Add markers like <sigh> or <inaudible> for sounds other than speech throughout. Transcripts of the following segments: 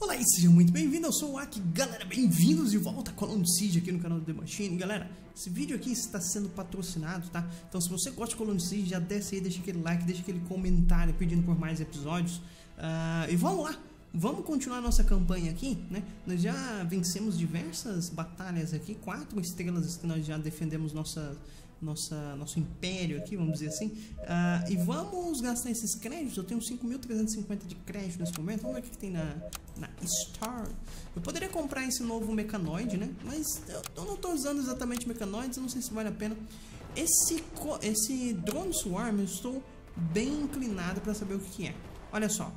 Olá e sejam muito bem-vindos, eu sou o Aki, galera, bem-vindos de volta a Colon Siege aqui no canal do The Machine Galera, esse vídeo aqui está sendo patrocinado, tá? Então se você gosta de Colon Siege, já desce aí, deixa aquele like, deixa aquele comentário pedindo por mais episódios uh, E vamos lá, vamos continuar nossa campanha aqui, né? Nós já vencemos diversas batalhas aqui, quatro estrelas que nós já defendemos nossa nossa, nosso império aqui, vamos dizer assim. Uh, e vamos gastar esses créditos. Eu tenho 5.350 de crédito nesse momento. Vamos ver o que, tem na, na Star. Eu poderia comprar esse novo mecanoide, né? Mas eu, eu não estou usando exatamente mecanoides, eu não sei se vale a pena. Esse, esse Drone Swarm, eu estou bem inclinado para saber o que, que é. Olha só,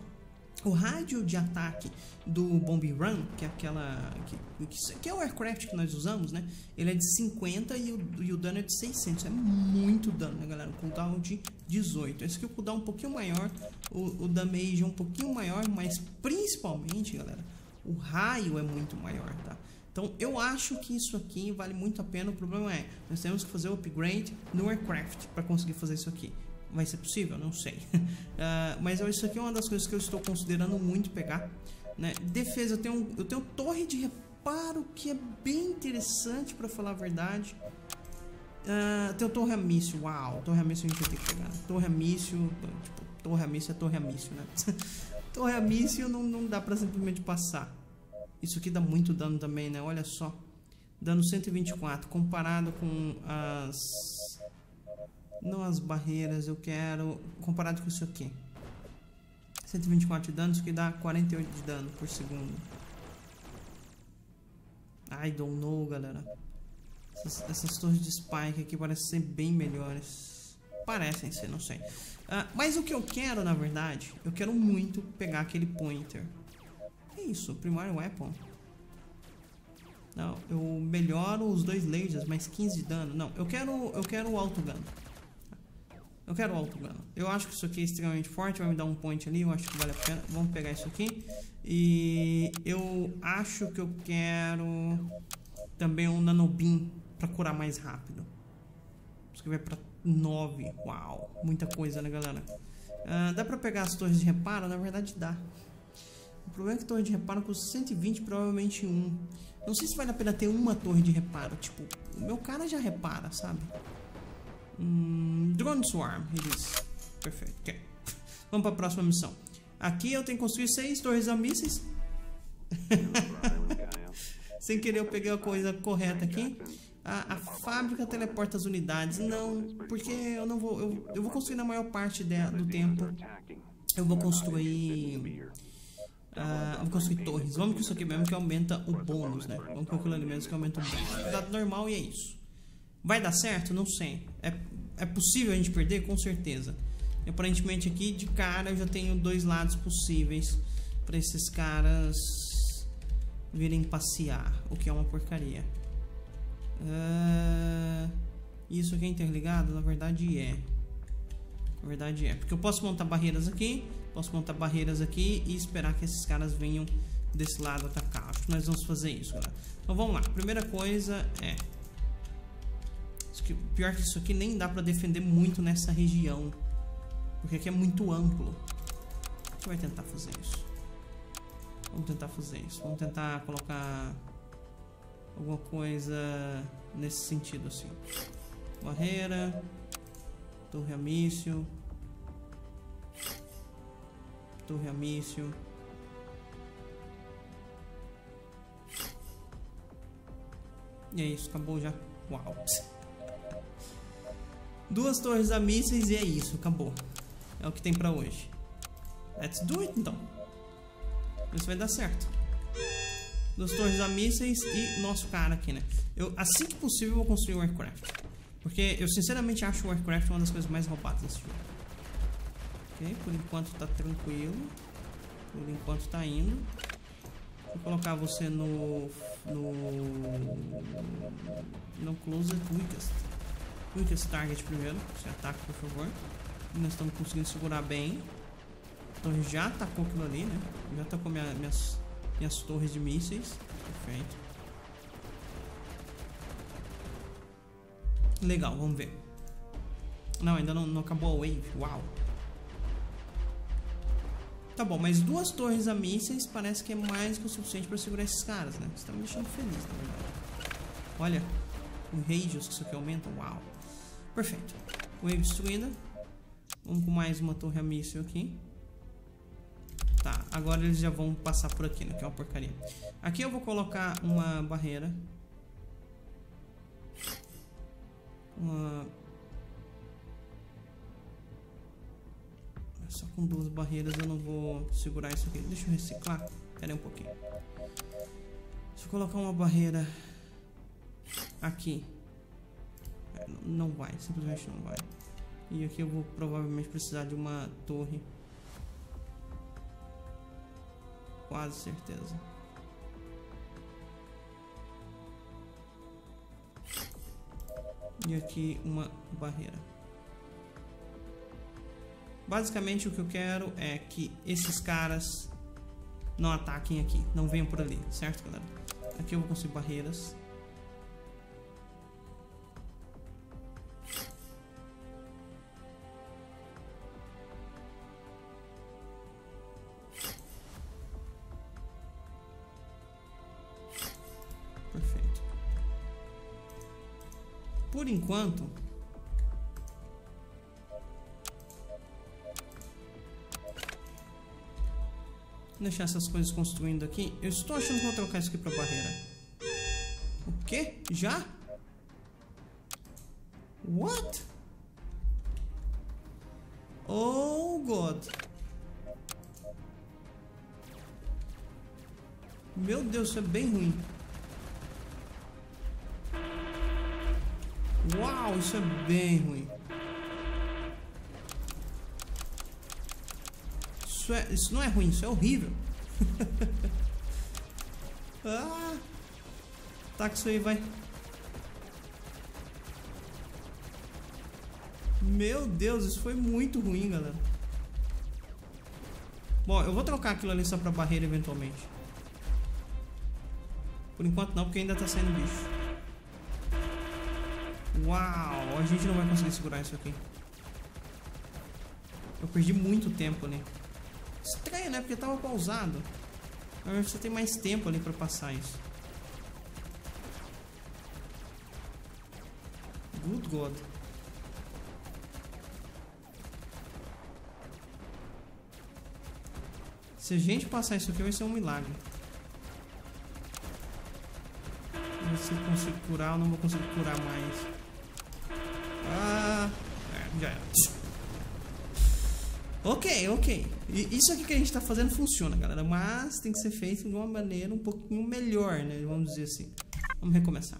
o rádio de ataque do Bomb Run, que é aquela que, que, é o aircraft que nós usamos, né? Ele é de 50 e o, e o dano é de 600. É muito dano, né, galera? O cooldown de 18. Esse aqui o cooldown é um pouquinho maior, o, o damage é um pouquinho maior, mas principalmente, galera, o raio é muito maior, tá? Então eu acho que isso aqui vale muito a pena. O problema é, nós temos que fazer o upgrade no aircraft para conseguir fazer isso aqui. Vai ser possível? Não sei. uh, <laughs> mas isso aqui é uma das coisas que eu estou considerando muito pegar. Né? Defesa, eu tenho, eu tenho torre de reparo que é bem interessante para falar a verdade. Uh, tem o torre a míssil. Uau, torre a míssil a gente vai ter que pegar. Torre a míssil, tipo, torre a míssil é torre a míssil, né? <laughs> torre a míssil não, não dá para simplesmente passar. Isso aqui dá muito dano também, né? Olha só. Dano 124 comparado com as não as barreiras, eu quero comparado com isso aqui. 124 de dano, isso que dá 48 de dano por segundo. I don't know, galera. Essas, essas torres de spike aqui parecem ser bem melhores. Parecem ser, não sei. Uh, mas o que eu quero, na verdade, eu quero muito pegar aquele pointer. Que isso? Primário weapon? Não, eu melhoro os dois lasers, mais 15 de dano. Não, eu quero, eu quero o autogun. Eu quero o autogun. Eu acho que isso aqui é extremamente forte, vai me dar um point ali, eu acho que vale a pena. Vamos pegar isso aqui. E eu acho que eu quero também um nanobin para curar mais rápido. Isso aqui vai para 9. Uau, muita coisa, né, galera? Uh, dá para pegar as torres de reparo? Na verdade dá. O problema é que torre de reparo custa 120, provavelmente um. Não sei se vale a pena ter uma torre de reparo. Tipo, o meu cara já repara, sabe? Hum, Drone Swarm, eles. Perfeito. Okay. Vamos para a próxima missão. Aqui eu tenho que construir seis torres a mísseis. <laughs> Sem querer eu peguei a coisa correta aqui. A, a, fábrica teleporta as unidades. Não, porque eu não vou. Eu, eu vou construir na maior parte de, do tempo. Eu vou construir. Uh, vou construir torres. Vamos com isso aqui mesmo que aumenta o bônus, né? Vamos com aquilo ali mesmo que aumenta o bônus. Dado normal e é isso. Vai dar certo? Não sei. É, é possível a gente perder? Com certeza. E, aparentemente aqui de cara eu já tenho dois lados possíveis para esses caras virem passear, o que é uma porcaria. Uh, isso aqui é interligado? Na verdade é. Na verdade é. Porque eu posso montar barreiras aqui, posso montar barreiras aqui e esperar que esses caras venham desse lado atacar. Acho que nós vamos fazer isso, galera. Então vamos lá. Primeira coisa é que, pior que isso aqui nem dá pra defender muito nessa região. Porque aqui é muito amplo. A gente vai tentar fazer isso. Vamos tentar fazer isso. Vamos tentar colocar alguma coisa nesse sentido assim. Barreira. Torre a míssil. Torre a míssil. E é isso, acabou já. Uau. Duas torres a mísseis e é isso, acabou. É o que tem pra hoje. Let's do it, então. Isso vai dar certo. Duas torres a mísseis e nosso cara aqui, né? Eu, assim que possível, vou construir um aircraft. Porque eu sinceramente acho o aircraft uma das coisas mais roubadas desse jogo. Ok, por enquanto tá tranquilo. Por enquanto tá indo. Vou colocar você no... No... No Closet Weakest. Quick esse target primeiro. Você ataca, por favor. Nós estamos conseguindo segurar bem. Então já atacou aquilo ali, né? Já atacou minha, minhas, minhas torres de mísseis. Perfeito. Legal, vamos ver. Não, ainda não, não acabou a wave. Uau. Tá bom, mas duas torres a mísseis parece que é mais que o suficiente para segurar esses caras, né? Você tá me deixando feliz, na verdade. Olha, o radius que isso aqui aumenta, uau. Perfeito. Wave destruída. Vamos com mais uma torre a míssil aqui. Tá, agora eles já vão passar por aqui, né? Que é uma porcaria. Aqui eu vou colocar uma barreira. Uma... Só com duas barreiras eu não vou segurar isso aqui. Deixa eu reciclar. Pera um pouquinho. Deixa eu colocar uma barreira aqui. Não vai, simplesmente não vai. E aqui eu vou provavelmente precisar de uma torre quase certeza. E aqui uma barreira. Basicamente o que eu quero é que esses caras não ataquem aqui, não venham por ali, certo galera? Aqui eu vou construir barreiras. Enquanto, Vou deixar essas coisas construindo aqui. Eu estou achando que vou trocar isso aqui para barreira. O quê? Já? What? Oh, God. Meu Deus, isso é bem ruim. Isso é bem ruim. Isso, é, isso não é ruim, isso é horrível. <laughs> ah, tá que isso aí vai. Meu Deus, isso foi muito ruim, galera. Bom, eu vou trocar aquilo ali só pra barreira eventualmente. Por enquanto não, porque ainda tá saindo bicho. Uau, a gente não vai conseguir segurar isso aqui. Eu perdi muito tempo ali. Estranho, né? Porque tava pausado. Mas você tem mais tempo ali pra passar isso. Good God. Se a gente passar isso aqui vai ser um milagre. Se eu consigo curar, eu não vou conseguir curar mais. Ah, já era. Ok, ok. Isso aqui que a gente está fazendo funciona, galera. Mas tem que ser feito de uma maneira um pouquinho melhor, né? Vamos dizer assim. Vamos recomeçar.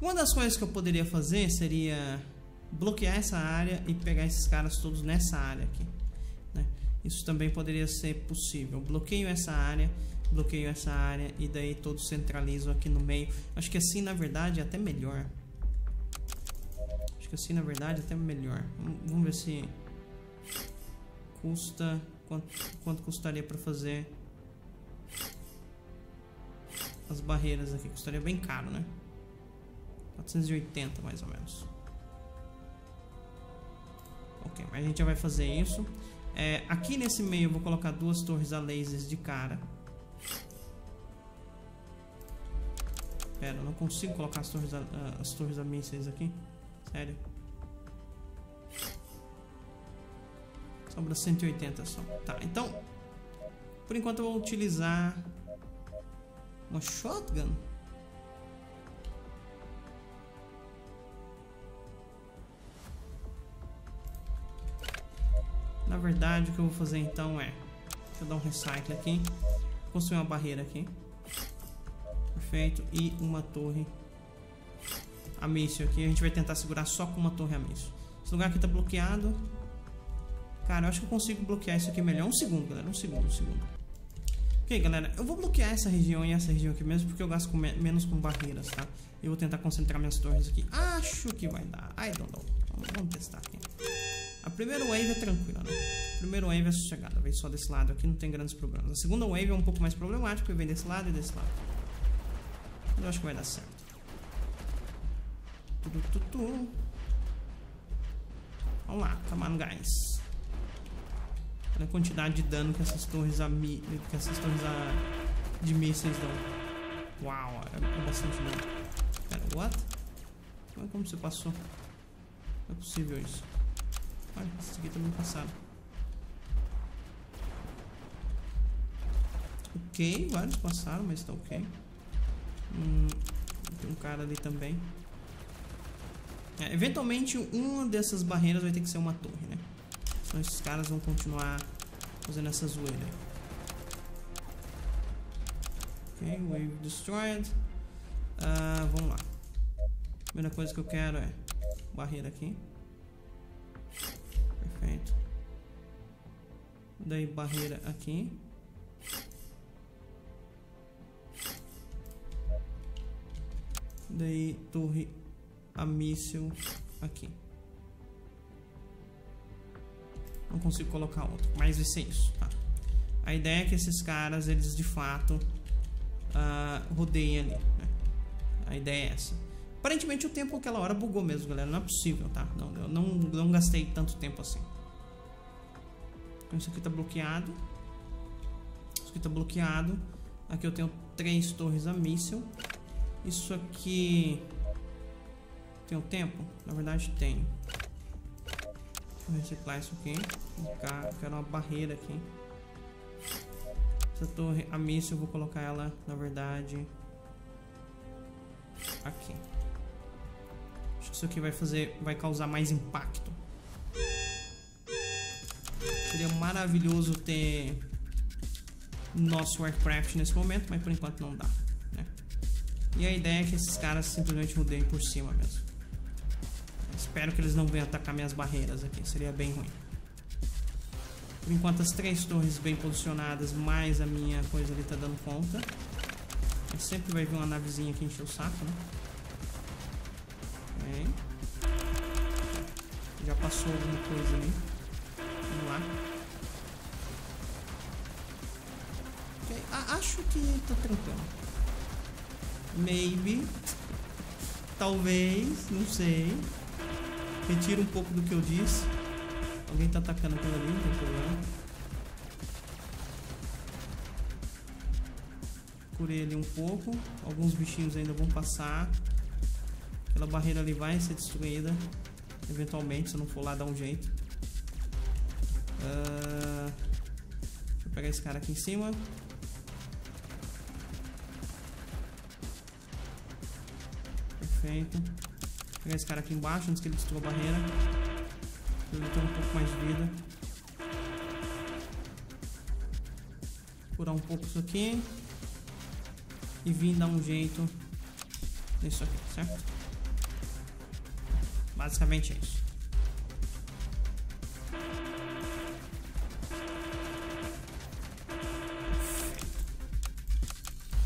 Uma das coisas que eu poderia fazer seria bloquear essa área e pegar esses caras todos nessa área aqui. Né? Isso também poderia ser possível. Bloqueio essa área, bloqueio essa área e daí todos centralizam aqui no meio. Acho que assim, na verdade, é até melhor que assim, na verdade, até melhor. Vamos ver se custa... Quanto, quanto custaria para fazer as barreiras aqui? Custaria bem caro, né? 480 mais ou menos. Ok, mas a gente já vai fazer isso. É, aqui nesse meio eu vou colocar duas torres a lasers de cara. Pera, eu não consigo colocar as torres a, as torres a mísseis aqui. Sério. Sobra 180 só. Tá, então... Por enquanto eu vou utilizar... Uma shotgun? Na verdade, o que eu vou fazer então é... Deixa eu dar um recycle aqui. Construir uma barreira aqui. Perfeito. E uma torre a míssil aqui. A gente vai tentar segurar só com uma torre a míssil. Esse lugar aqui tá bloqueado. Cara, eu acho que eu consigo bloquear isso aqui melhor. Um segundo, galera. Um segundo, um segundo. Ok, galera. Eu vou bloquear essa região e essa região aqui mesmo, porque eu gasto com me menos com barreiras, tá? Eu vou tentar concentrar minhas torres aqui. Acho que vai dar. I don't know. Vamos, vamos testar aqui. A primeira wave é tranquila, né? A primeira wave é sossegada. Vem só desse lado aqui, não tem grandes problemas. A segunda wave é um pouco mais problemática, porque vem desse lado e desse lado. Eu acho que vai dar certo. Vamos lá, come on guys. Olha a quantidade de dano que essas torres, a mi, que essas torres a, de mísseis dão. Uau, é, é bastante dano. Pera, what? Como, como você passou? Não é possível isso. Olha, esses aqui também passaram. Ok, vários passaram, mas tá ok. Hum, tem um cara ali também. É, eventualmente, uma dessas barreiras vai ter que ser uma torre, né? Senão esses caras vão continuar fazendo essa zoeira. Ok, wave destroyed. Uh, vamos lá. Primeira coisa que eu quero é barreira aqui. Perfeito. Daí barreira aqui. Daí torre a míssil aqui. Não consigo colocar outro, mas vai ser isso, tá? A ideia é que esses caras, eles de fato uh, rodeiem ali, né? A ideia é essa. Aparentemente o tempo aquela hora bugou mesmo, galera. Não é possível, tá? Não, eu não, não gastei tanto tempo assim. Então isso aqui tá bloqueado. Isso aqui tá bloqueado. Aqui eu tenho três torres a míssil. Isso aqui... Tem o tempo? Na verdade. Deixa eu reciclar isso aqui. Eu quero uma barreira aqui. Essa torre, a míssil, eu vou colocar ela, na verdade, aqui. Acho que isso aqui vai fazer, vai causar mais impacto. Seria maravilhoso ter nosso Warcraft nesse momento, mas por enquanto não dá. E a ideia é que esses caras simplesmente rodeiem por cima mesmo. Espero que eles não venham atacar minhas barreiras aqui, seria bem ruim. Por enquanto as três torres bem posicionadas, mais a minha coisa ali tá dando conta. Sempre vai vir uma navezinha aqui encher o saco, né? Bem. Já passou alguma coisa ali. Vamos lá. Okay. Ah, acho que tá tranquilo. Maybe. Talvez, não sei. Retiro um pouco do que eu disse. Alguém tá atacando aquilo ali, não tem problema. Curei ali um pouco. Alguns bichinhos ainda vão passar. Aquela barreira ali vai ser destruída. Eventualmente, se eu não for lá dar um jeito. Uh, deixa eu pegar esse cara aqui em cima. Perfeito. Vou pegar esse cara aqui embaixo antes que ele destrua a barreira. Ele tem um pouco mais de vida. Curar um pouco isso aqui. E vir dar um jeito nisso aqui, certo? Basicamente é isso.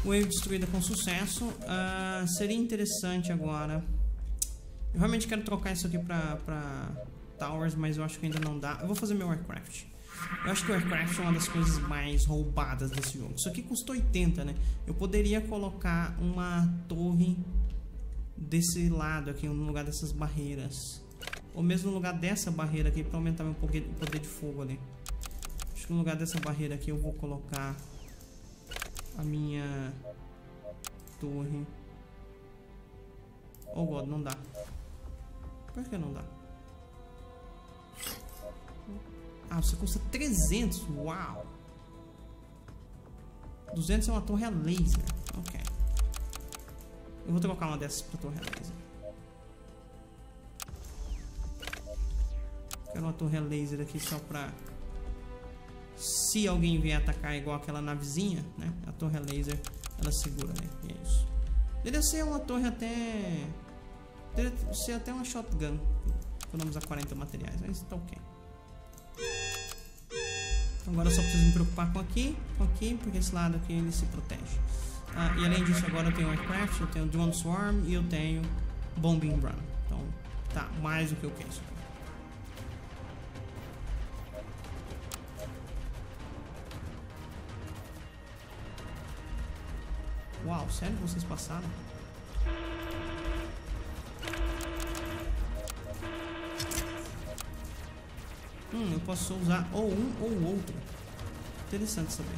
Wave destruída com sucesso. Uh, seria interessante agora. Eu realmente quero trocar isso aqui pra, pra Towers, mas eu acho que ainda não dá. Eu vou fazer meu Warcraft. Eu acho que o Warcraft é uma das coisas mais roubadas desse jogo. Isso aqui custa 80, né? Eu poderia colocar uma torre desse lado aqui, no lugar dessas barreiras. Ou mesmo no lugar dessa barreira aqui, para aumentar meu poder de fogo ali. Acho que no lugar dessa barreira aqui eu vou colocar a minha torre. Oh god, não dá. Por que não dá? Ah, você custa 300. Uau. 200 é uma torre a laser. Ok. Eu vou trocar uma dessas pra torre a laser. Quero uma torre a laser aqui só pra se alguém vier atacar igual aquela navezinha, né? A torre laser, ela segura, né? E é isso. Deveria ser uma torre até... Deveria ser até uma shotgun. Economizar 40 materiais, mas tá ok. Agora eu só preciso me preocupar com aqui, com aqui, porque esse lado aqui ele se protege. Ah, e além disso, agora eu tenho Aircraft, eu tenho Drone Swarm e eu tenho Bombing Run. Então, tá, mais do que eu quero. Uau, sério vocês passaram? Hum, eu posso usar ou um ou o outro. Interessante saber.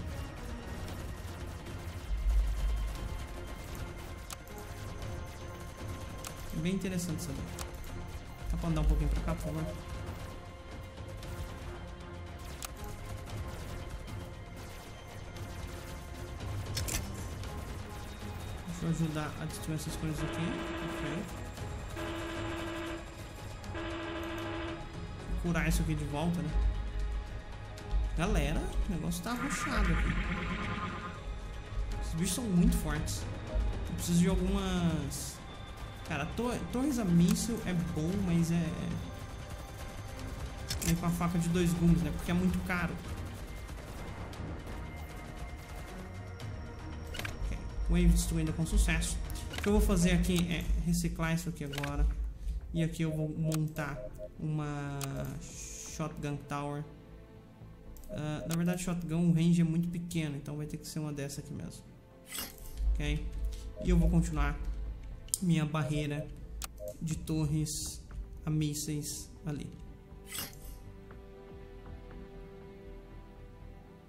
Bem interessante saber. Dá pra andar um pouquinho pra cá, por favor? Deixa eu ajudar a destruir essas coisas aqui. Ok. Curar isso aqui de volta, né? Galera, o negócio tá arrochado aqui. Esses bichos são muito fortes. Eu preciso de algumas... Cara, tor torres a míssil é bom, mas é... É com a faca de dois gumes, né? Porque é muito caro. Okay. Wave destruindo com sucesso. O que eu vou fazer aqui é reciclar isso aqui agora. E aqui eu vou montar uma Shotgun Tower. Uh, na verdade, Shotgun o range é muito pequeno, então vai ter que ser uma dessa aqui mesmo. Ok? E eu vou continuar minha barreira de torres a mísseis ali.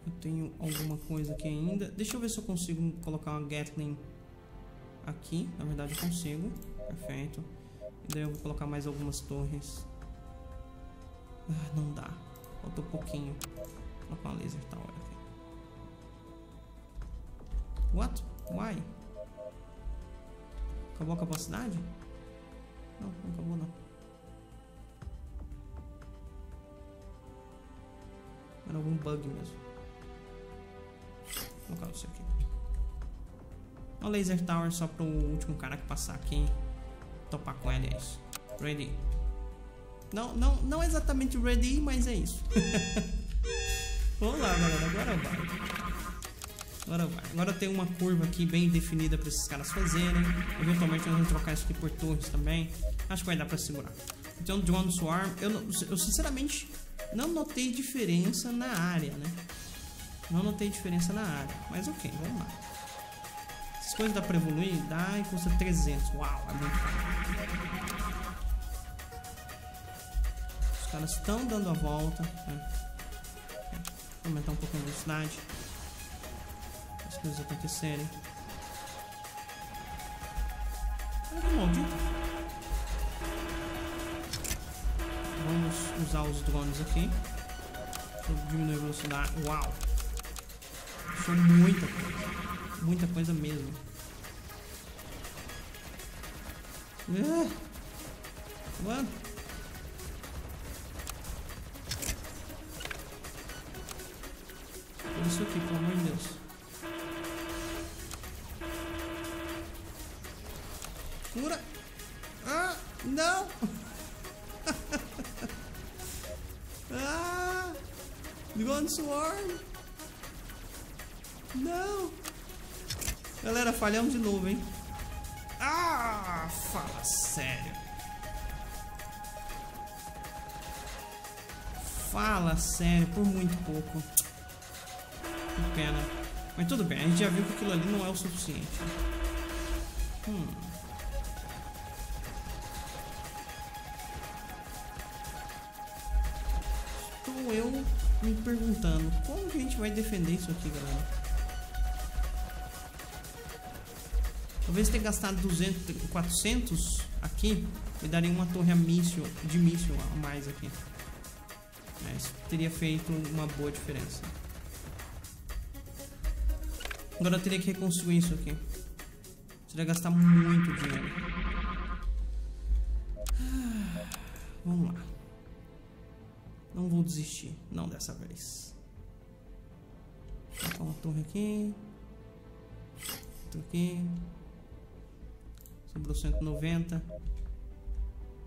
Eu tenho alguma coisa aqui ainda. Deixa eu ver se eu consigo colocar uma Gatling aqui. Na verdade, eu consigo. Perfeito. E daí eu vou colocar mais algumas torres. Ah, não dá. Faltou pouquinho. Vou colocar uma laser tower aqui. What? Why? Acabou a capacidade? Não, não acabou não. Era algum bug mesmo. Vou colocar isso aqui. Uma laser tower só pro último cara que passar aqui. Topar com ele, é isso. Ready. Não, não, não exatamente ready, mas é isso. <laughs> Vamos lá, galera. Agora vai. Agora vai. Agora tem uma curva aqui bem definida para esses caras fazerem. Eventualmente nós vamos trocar isso aqui por torres também. Acho que vai dar para segurar. Então, Drone Swarm, eu, eu sinceramente não notei diferença na área, né? Não notei diferença na área. Mas ok, vamos lá. Essas coisas dá para evoluir? Dá e custa 300. Uau, é muito caro. Os caras estão dando a volta. Né? Aumentar um pouco a velocidade. As coisas acontecerem. Olha que maldito. Vamos usar os drones aqui. Diminuir a velocidade. Uau! Foi muita coisa. Muita coisa mesmo. Ah! Mano. Isso aqui, pelo amor de Deus. Cura! Ah, não! <laughs> ah! Gone Swarm! Não! Galera, falhamos de novo, hein? Ah! Fala sério! Fala sério, por muito pouco. Pena. Mas tudo bem, a gente já viu que aquilo ali não é o suficiente. Hum. Estou eu me perguntando como a gente vai defender isso aqui, galera. Talvez ter gastado 200, 400 aqui me daria uma torre a míssil, de míssil a mais aqui. Mas teria feito uma boa diferença. Agora eu teria que reconstruir isso aqui. Seria gastar muito dinheiro. Vamos lá. Não vou desistir. Não dessa vez. Vou colocar uma torre aqui. Outra aqui. Sobrou 190.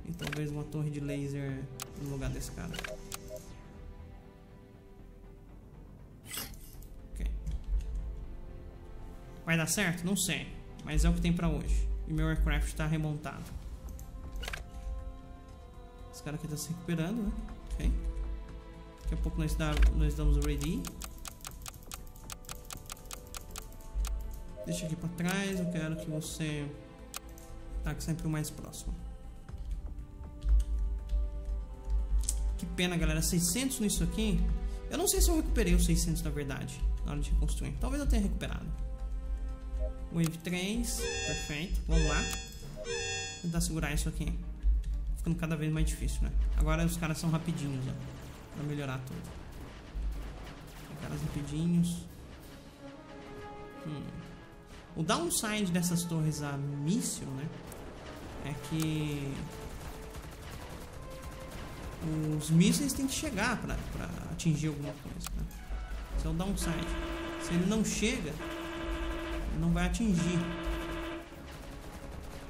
E talvez uma torre de laser no lugar desse cara. Vai dar certo? Não sei. Mas é o que tem pra hoje. E meu aircraft está remontado. Esse cara aqui tá se recuperando, né? Ok. Daqui a pouco nós, dá, nós damos o ready. Deixa aqui pra trás. Eu quero que você taque sempre o mais próximo. Que pena, galera. 600 nisso aqui. Eu não sei se eu recuperei os 600 na verdade, na hora de reconstruir. Talvez eu tenha recuperado. Wave 3, perfeito. Vamos lá. Vou tentar segurar isso aqui. Ficando cada vez mais difícil, né? Agora os caras são rapidinhos, ó. Pra melhorar tudo. Caras rapidinhos. Hum. O downside dessas torres a míssil, né? É que os mísseis têm que chegar para atingir alguma coisa. Né? Esse é o downside. Se ele não chega, não vai atingir.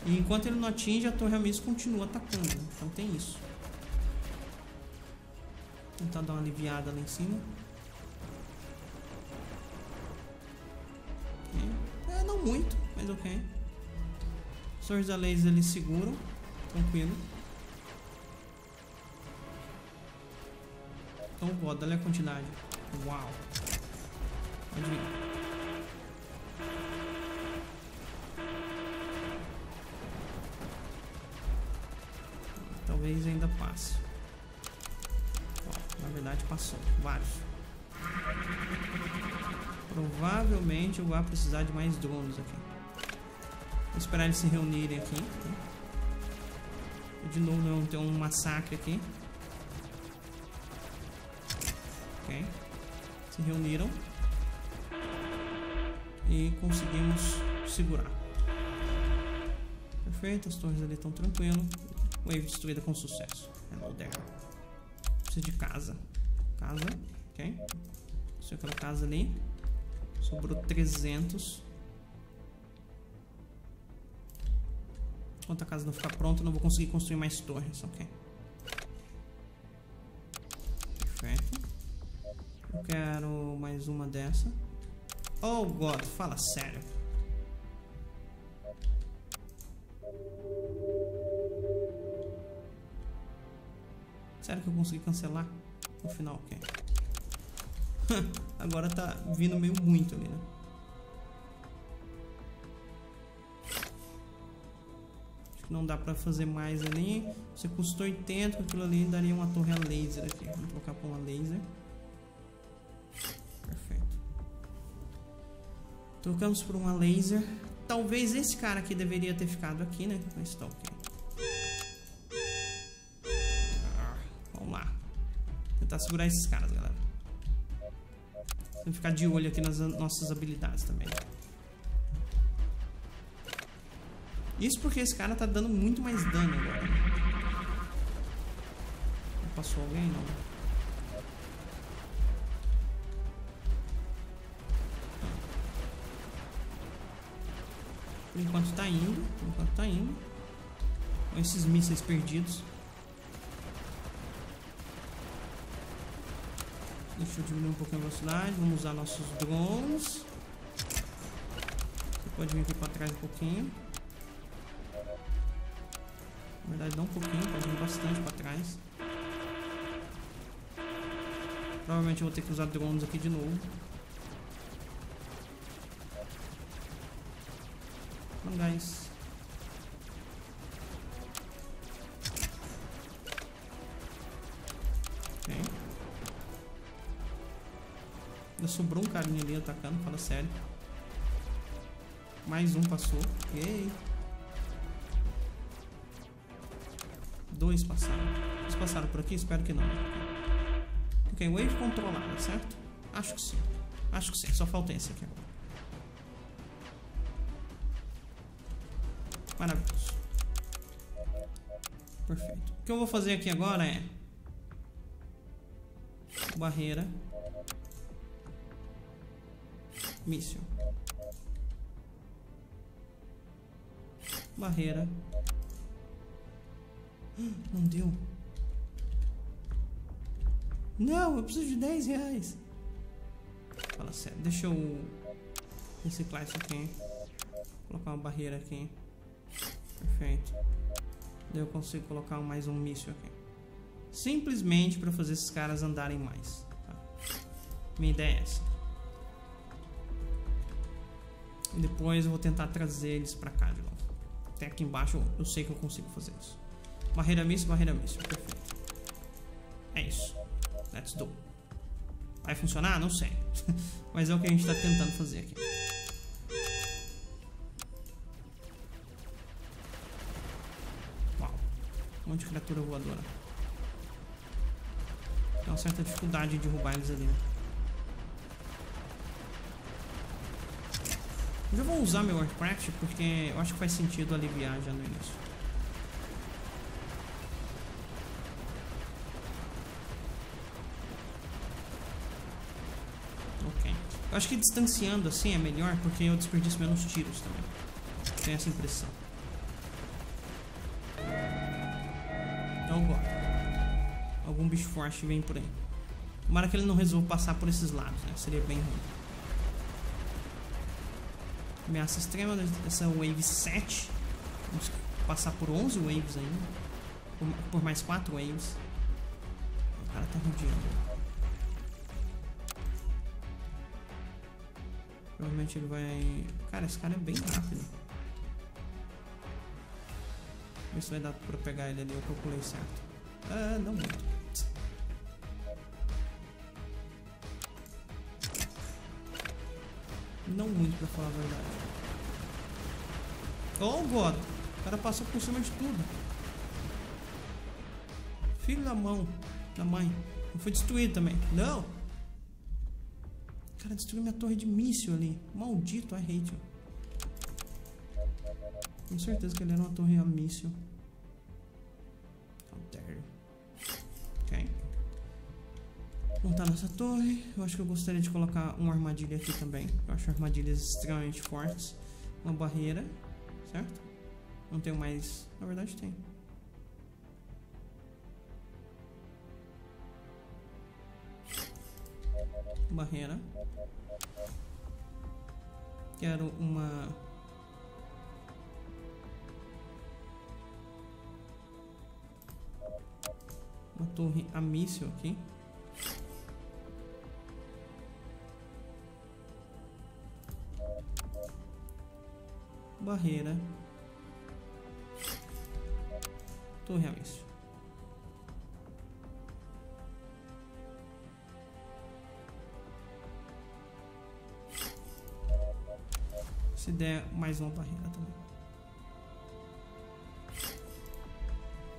E enquanto ele não atinge, a torre a míssil continua atacando. Então tem isso. Vou tentar dar uma aliviada lá em cima. É, não muito, mas ok. Os torres a laser eles seguram. Tranquilo. Então bota, olha a quantidade. Uau. Pode Talvez ainda passe. Ó, na verdade passou. Vários. Provavelmente eu vou precisar de mais drones aqui. Vou esperar eles se reunirem aqui. De novo não ter um massacre aqui. Se reuniram. E conseguimos segurar. Perfeito, as torres ali estão tranquilo. Wave destruída com sucesso. Hello there. Precisa de casa. Casa, ok. Deixa aquela casa ali. Sobrou 300. Enquanto a casa não ficar pronta, não vou conseguir construir mais torres, ok. Perfeito. Eu quero mais uma dessa. Oh, God, fala sério. Sério que eu consegui cancelar? No final, ok. <laughs> Agora tá vindo meio muito ali, né? Acho que não dá pra fazer mais ali. Você custou 80, aquilo ali daria uma torre a laser aqui. Vamos trocar por uma laser. Trocamos por uma laser. Talvez esse cara aqui deveria ter ficado aqui, né? Mas tá ok. Segurar esses caras, galera. Vamos ficar de olho aqui nas nossas habilidades também. Isso porque esse cara tá dando muito mais dano agora. Não passou alguém? Não. Por enquanto tá indo. Por enquanto tá indo. Com esses mísseis perdidos. Deixa eu diminuir um pouquinho a velocidade. Vamos usar nossos drones. Você pode vir aqui para trás um pouquinho. Na verdade, não um pouquinho, pode vir bastante para trás. Provavelmente eu vou ter que usar drones aqui de novo. guys. Sobrou um carinha ali atacando, fala sério. Mais um passou. Yay. Dois passaram. Eles passaram por aqui? Espero que não. Ok, wave controlada, certo? Acho que sim. Acho que sim. Só falta esse aqui agora. Maravilhoso. Perfeito. O que eu vou fazer aqui agora é... Barreira. Míssil. Barreira. <gasps> Não deu. Não, eu preciso de 10 reais. Fala sério. Deixa eu reciclar isso aqui. Colocar uma barreira aqui. Perfeito. Daí eu consigo colocar mais um míssil aqui. Simplesmente para fazer esses caras andarem mais. Tá? Minha ideia é essa. E depois eu vou tentar trazer eles para cá de novo. Até aqui embaixo eu sei que eu consigo fazer isso. Barreira míssil, barreira míssil. Perfeito. É isso. Let's do. Vai funcionar? Não sei. <laughs> Mas é o que a gente está tentando fazer aqui. Uau. Um monte de criatura voadora. Tem uma certa dificuldade de derrubar eles ali. Eu já vou usar meu Warcraft porque eu acho que faz sentido aliviar já no início. Ok. Eu acho que distanciando assim é melhor porque eu desperdiço menos tiros também. Tenho essa impressão. Então agora. Algum bicho forte vem por aí. Tomara que ele não resolva passar por esses lados, né? Seria bem ruim. Ameaça extrema dessa wave 7. Vamos passar por 11 waves ainda. Por, por mais 4 waves. O cara tá rodeando. Provavelmente ele vai... Cara, esse cara é bem rápido. Ver se vai dar pra pegar ele ali. Eu calculei certo. Ah, não muito. Não muito, pra falar a verdade. Oh, God! O cara passou por cima de tudo. Filho da mão. Da mãe. Não foi destruído também. Não! O cara destruiu minha torre de míssil ali. Maldito, I hate you. Com certeza que ele era uma torre a míssil. montar nossa torre. Eu acho que eu gostaria de colocar uma armadilha aqui também. Eu acho armadilhas extremamente fortes. Uma barreira, certo? Não tenho mais... Na verdade tem. Barreira. Quero uma... Uma torre a míssil aqui. Barreira, torre a míssil. Se der mais uma barreira também.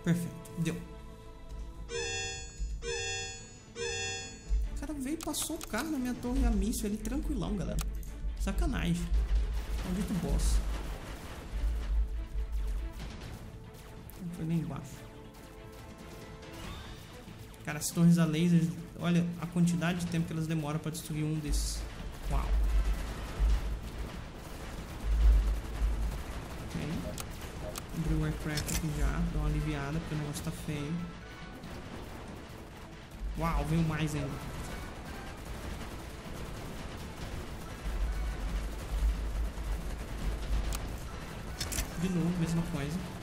Perfeito, deu. O cara veio e passou o carro na minha torre a míssil ali tranquilão, galera. Sacanagem. Maldito boss. Foi bem. Cara, as torres a laser, olha a quantidade de tempo que elas demoram para destruir um desses. Uau. Ok. Abri o aircraft aqui já, dá uma aliviada porque o negócio tá feio. Uau, veio mais ainda. De novo, mesma coisa.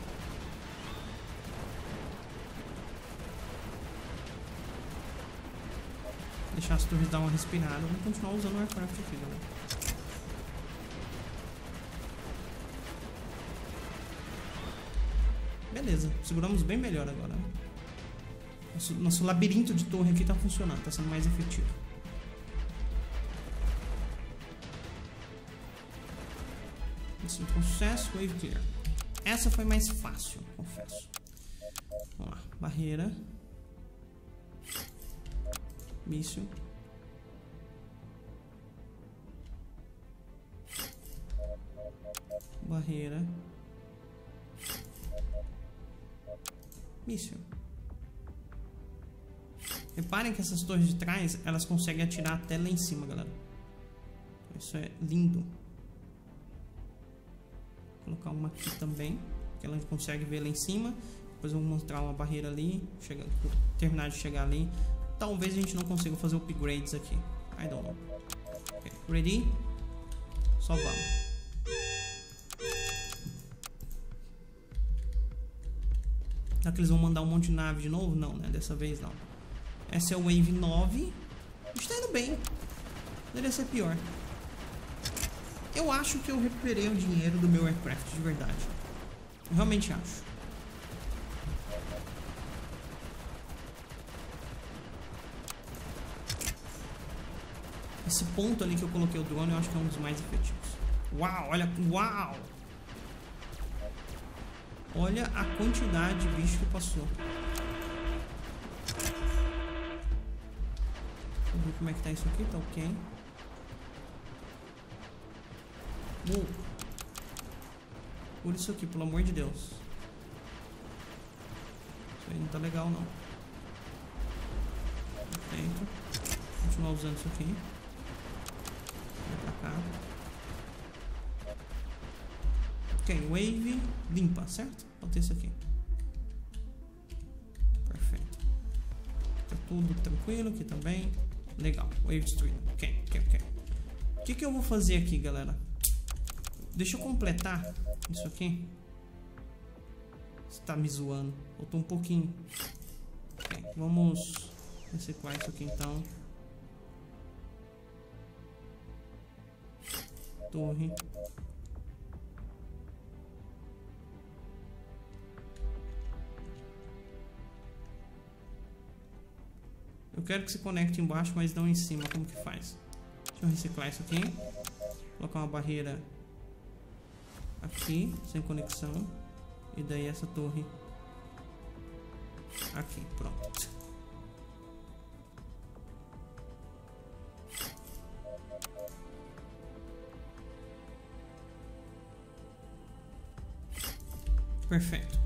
Deixar as torres dar uma respirada. Vamos continuar usando o aircraft aqui, galera. Beleza, seguramos bem melhor agora. Nosso, nosso labirinto de torre aqui tá funcionando, tá sendo mais efetivo. Missão de sucesso, wave clear. Essa foi mais fácil, confesso. Vamos lá, barreira míssil. Barreira. Míssil. Reparem que essas torres de trás, elas conseguem atirar até lá em cima, galera. Isso é lindo. Vou colocar uma aqui também, que ela consegue ver lá em cima. Depois eu vou mostrar uma barreira ali, terminar de chegar ali. Talvez a gente não consiga fazer upgrades aqui. I don't know. Okay. Ready? Só vamos. Será que eles vão mandar um monte de nave de novo? Não, né? Dessa vez não. Essa é o Wave 9. Está indo bem. Poderia ser pior. Eu acho que eu recuperei o dinheiro do meu aircraft de verdade. Eu realmente acho. Esse ponto ali que eu coloquei o drone, eu acho que é um dos mais efetivos. Uau, olha, uau! Olha a quantidade de bicho que passou. Eu ver como é que tá isso aqui, tá ok. Uh. Por isso aqui, pelo amor de Deus. Isso aí não tá legal não. Perfeito. Continuar usando isso aqui. Vem pra cá. Ok, wave limpa, certo? Falta esse aqui. Perfeito. Tá tudo tranquilo aqui também. Legal, wave destruído. Ok, ok, ok. O que, que eu vou fazer aqui, galera? Deixa eu completar isso aqui. Você tá me zoando. Faltou um pouquinho. Okay, vamos reciclar isso aqui então. Torre. Eu quero que se conecte embaixo, mas não em cima. Como que faz? Deixa eu reciclar isso aqui. Colocar uma barreira aqui, sem conexão. E daí essa torre aqui, pronto. Perfeito.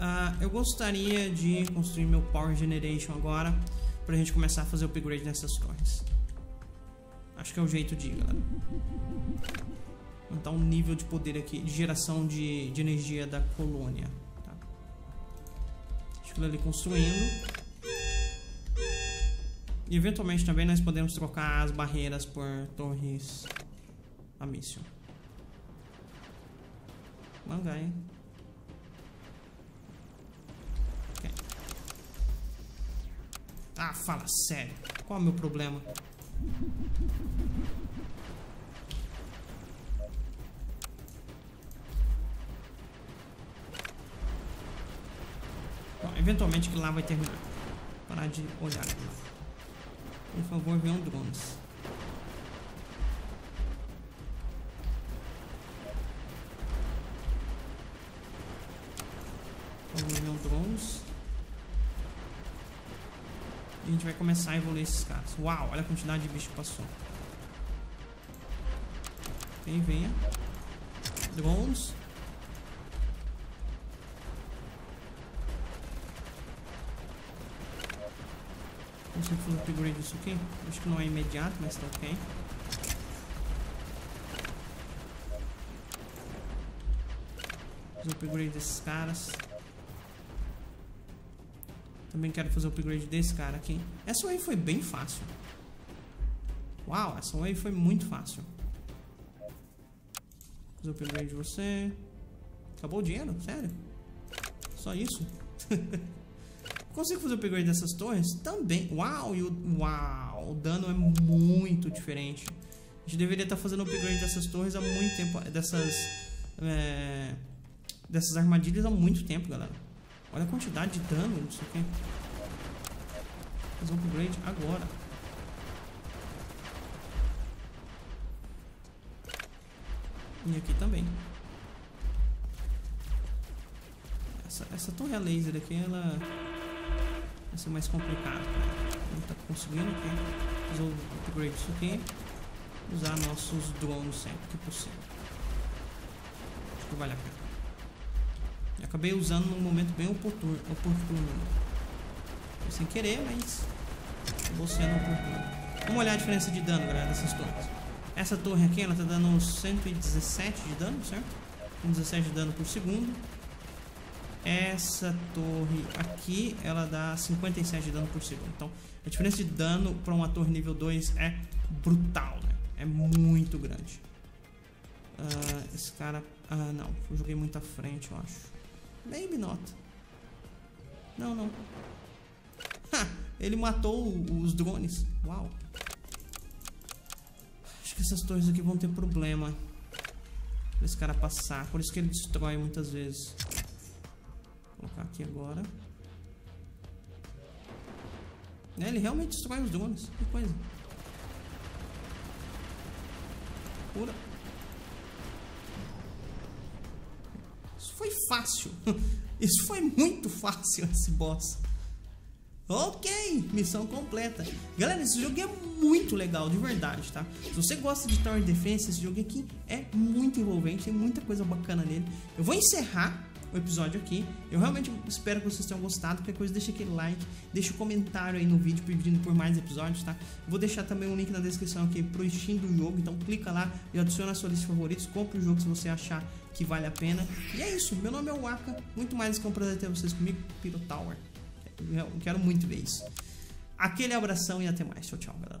Uh, eu gostaria de construir meu Power Generation agora pra gente começar a fazer o upgrade nessas torres. Acho que é o jeito de ir, galera. Aumentar um nível de poder aqui, de geração de, de energia da colônia. Tá? Deixa eu ali construindo. E eventualmente também nós podemos trocar as barreiras por torres a mission. Mangá, hein? Ah, fala sério. Qual é o meu problema? Bom, eventualmente que lá vai terminar. Parar de olhar aqui. Por favor, venham drones. Por favor, venham drones. A gente vai começar a evoluir esses caras. Uau, olha a quantidade de bicho que passou. Vem, venha. Drones. Consigo fazer o upgrade disso aqui? Acho que não é imediato, mas tá ok. Fazer o upgrade desses caras. Também quero fazer o upgrade desse cara aqui. Essa wave foi bem fácil. Uau, essa wave foi muito fácil. Fazer o upgrade de você. Acabou o dinheiro? Sério? Só isso? <laughs> Consigo fazer o upgrade dessas torres? Também. Uau, e o, uau, o dano é muito diferente. A gente deveria estar fazendo o upgrade dessas torres há muito tempo. Dessas. É, dessas armadilhas há muito tempo, galera. Olha a quantidade de dano, não sei o que. Fazer um upgrade agora. E aqui também. Essa, essa torre a laser aqui, ela vai ser mais complicada. Não tá conseguindo aqui. Fazer o upgrade disso aqui. Usar nossos drones sempre que possível. Acho que vale a pena. Acabei usando num momento bem oportuno. Foi sem querer, mas acabou sendo oportuno. Vamos olhar a diferença de dano, galera, dessas torres. Essa torre aqui, ela tá dando 117 de dano, certo? 17 de dano por segundo. Essa torre aqui, ela dá 57 de dano por segundo. Então, a diferença de dano para uma torre nível 2 é brutal, né? É muito grande. Uh, esse cara... Ah, não. Eu joguei muito à frente, eu acho. Maybe not. Não, não. Ha! Ele matou os drones. Uau. Acho que essas torres aqui vão ter problema. Pra esse cara passar. Por isso que ele destrói muitas vezes. Vou colocar aqui agora. É, ele realmente destrói os drones. Que coisa. cura. Foi fácil. <laughs> Isso foi muito fácil, esse boss. Ok, missão completa. Galera, esse jogo é muito legal, de verdade, tá? Se você gosta de Tower Defense, esse jogo aqui é muito envolvente, tem muita coisa bacana nele. Eu vou encerrar o episódio aqui. Eu realmente espero que vocês tenham gostado. Qualquer coisa, deixa aquele like, deixa o um comentário aí no vídeo pedindo por mais episódios, tá? Vou deixar também um link na descrição aqui pro Steam do jogo, então clica lá e adiciona a sua lista de favoritos, compre o jogo se você achar que vale a pena. E é isso, meu nome é Waka, muito mais que um prazer ter vocês comigo, Pyro Tower. Eu quero muito ver isso. Aquele abração e até mais. Tchau, tchau, galera.